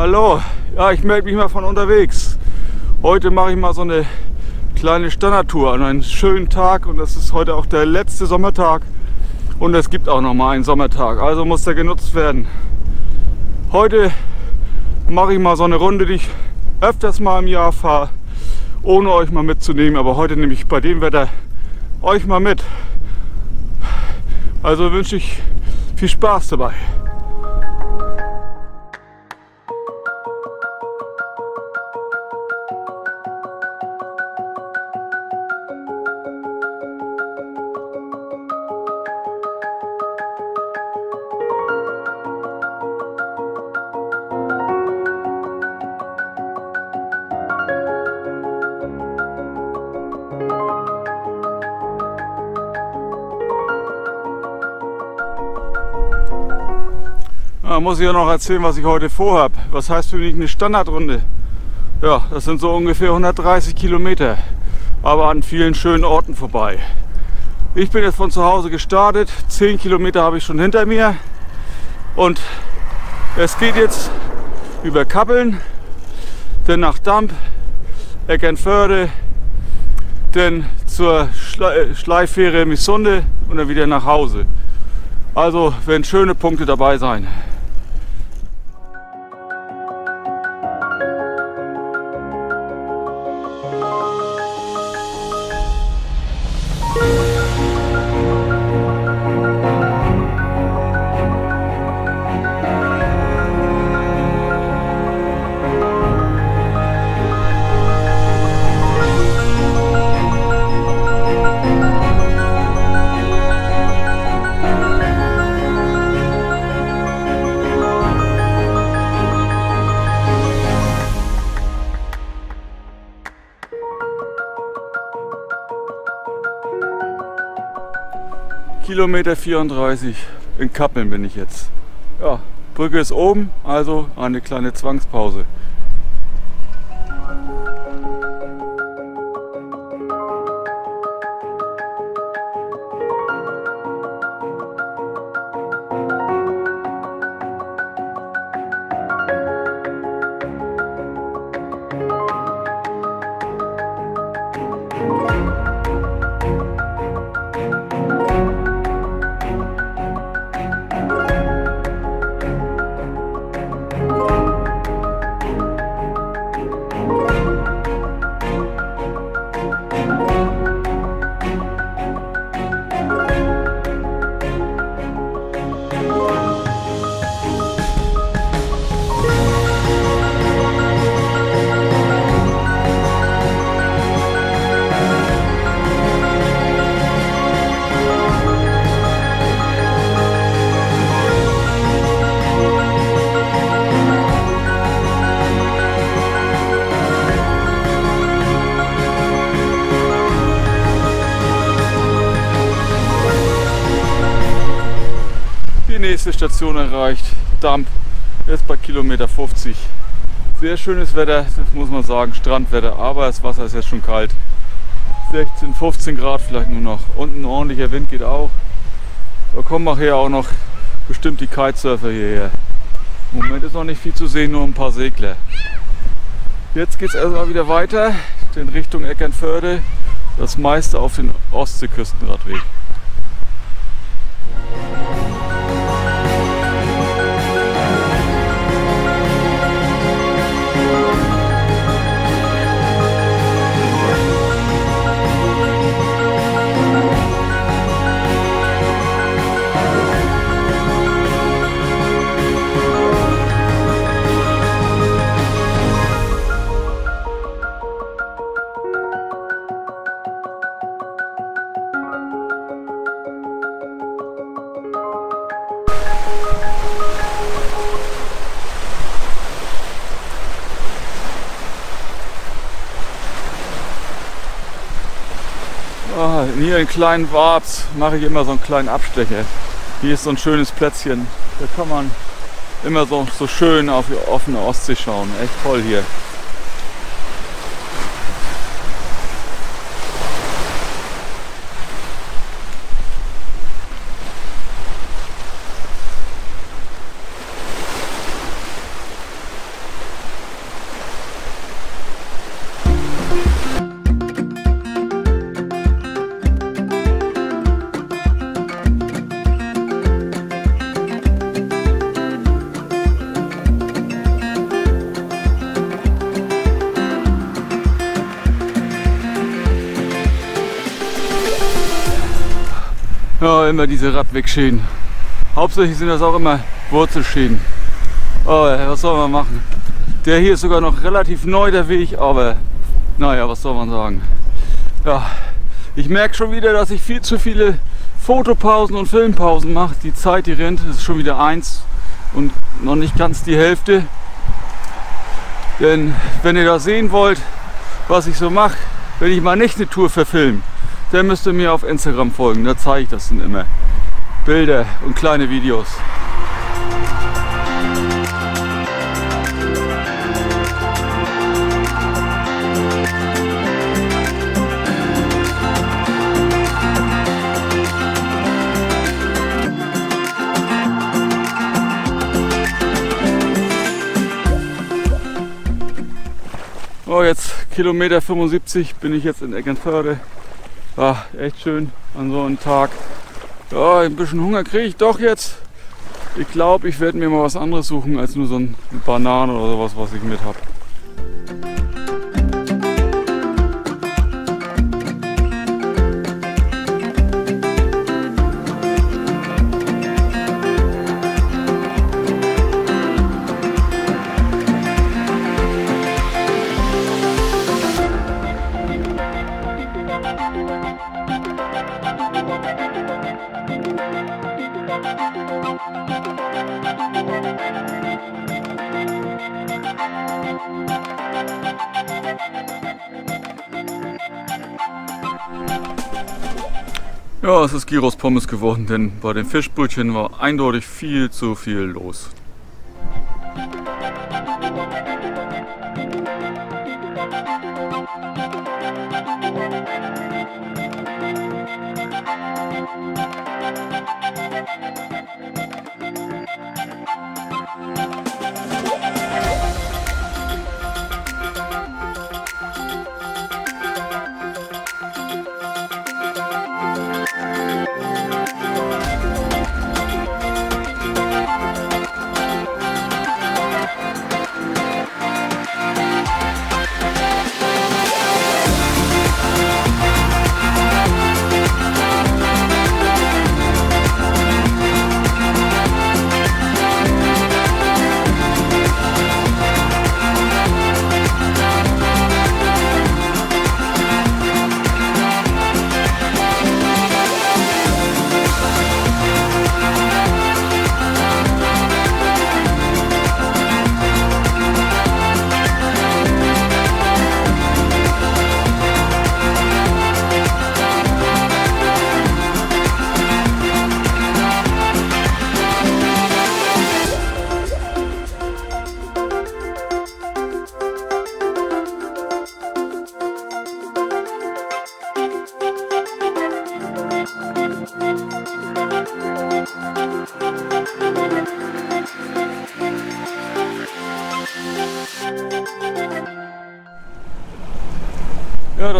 Hallo, ja, ich melde mich mal von unterwegs. Heute mache ich mal so eine kleine Standardtour an einem schönen Tag und das ist heute auch der letzte Sommertag und es gibt auch noch mal einen Sommertag, also muss der genutzt werden. Heute mache ich mal so eine Runde, die ich öfters mal im Jahr fahre, ohne euch mal mitzunehmen, aber heute nehme ich bei dem Wetter euch mal mit. Also wünsche ich viel Spaß dabei. Da muss ich ja noch erzählen, was ich heute vorhab. Was heißt für mich eine Standardrunde? Ja, das sind so ungefähr 130 Kilometer, aber an vielen schönen Orten vorbei. Ich bin jetzt von zu Hause gestartet, 10 Kilometer habe ich schon hinter mir und es geht jetzt über Kappeln, dann nach Damp, Eckernförde, dann zur Schle Schleiffähre Missunde und dann wieder nach Hause. Also werden schöne Punkte dabei sein. Kilometer 34 in Kappeln bin ich jetzt. Ja, Brücke ist oben, also eine kleine Zwangspause. Nächste Station erreicht, Damp, jetzt bei Kilometer 50. Sehr schönes Wetter, das muss man sagen, Strandwetter, aber das Wasser ist jetzt schon kalt. 16, 15 Grad vielleicht nur noch. Und ein ordentlicher Wind geht auch. Da kommen nachher auch noch bestimmt die Kitesurfer hierher. Im Moment ist noch nicht viel zu sehen, nur ein paar Segler. Jetzt geht es erstmal wieder weiter, in Richtung Eckernförde. Das meiste auf den Ostseeküstenradweg. Hier in kleinen Warps mache ich immer so einen kleinen Abstecher. Hier ist so ein schönes Plätzchen. Da kann man immer so, so schön auf die offene Ostsee schauen. Echt toll hier. Ja, immer diese Radwegschäden. Hauptsächlich sind das auch immer Wurzelschäden. Oh, was soll man machen? Der hier ist sogar noch relativ neu, der Weg, aber naja, was soll man sagen. Ja, ich merke schon wieder, dass ich viel zu viele Fotopausen und Filmpausen mache. Die Zeit, die rennt, ist schon wieder eins und noch nicht ganz die Hälfte. Denn wenn ihr das sehen wollt, was ich so mache, wenn ich mal nicht eine Tour verfilme, dann müsst ihr mir auf Instagram folgen. Da zeige ich das dann immer. Bilder und kleine Videos. Oh, jetzt Kilometer 75 bin ich jetzt in Eckernförde. War echt schön an so einem Tag. Ja, ein bisschen Hunger kriege ich doch jetzt. Ich glaube, ich werde mir mal was anderes suchen als nur so eine Banane oder sowas, was ich mit habe. Ja, es ist Gyros Pommes geworden, denn bei den Fischbrötchen war eindeutig viel zu viel los.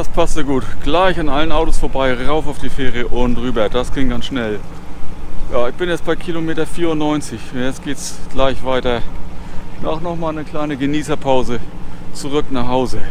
Das passte gut. Gleich an allen Autos vorbei, rauf auf die Fähre und rüber. Das ging ganz schnell. Ja, ich bin jetzt bei Kilometer 94. Jetzt geht's gleich weiter. Nach nochmal eine kleine Genießerpause. Zurück nach Hause.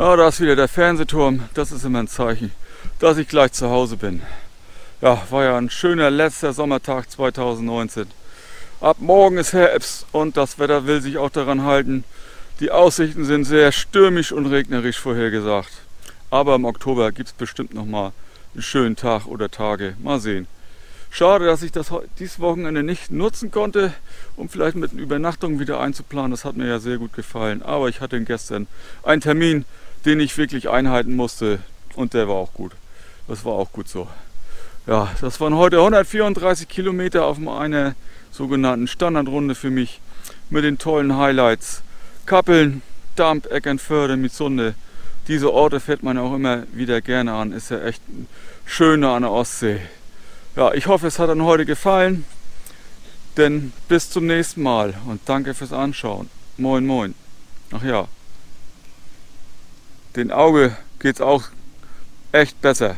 Ja, da ist wieder der Fernsehturm. Das ist immer ein Zeichen, dass ich gleich zu Hause bin. Ja, war ja ein schöner letzter Sommertag 2019. Ab morgen ist Herbst und das Wetter will sich auch daran halten. Die Aussichten sind sehr stürmisch und regnerisch vorhergesagt. Aber im Oktober gibt es bestimmt noch mal einen schönen Tag oder Tage. Mal sehen. Schade, dass ich das dieses Wochenende nicht nutzen konnte, um vielleicht mit einer Übernachtung wieder einzuplanen. Das hat mir ja sehr gut gefallen. Aber ich hatte gestern einen Termin, den ich wirklich einhalten musste und der war auch gut. Das war auch gut so. Ja, das waren heute 134 Kilometer auf einer sogenannten Standardrunde für mich mit den tollen Highlights. Kappeln, Damp, Eckernförde, Mitsunde. Diese Orte fährt man auch immer wieder gerne an. Ist ja echt schöner an der Ostsee. Ja, ich hoffe, es hat dann heute gefallen. Denn bis zum nächsten Mal und danke fürs Anschauen. Moin, moin. Ach ja, den Auge geht's auch echt besser.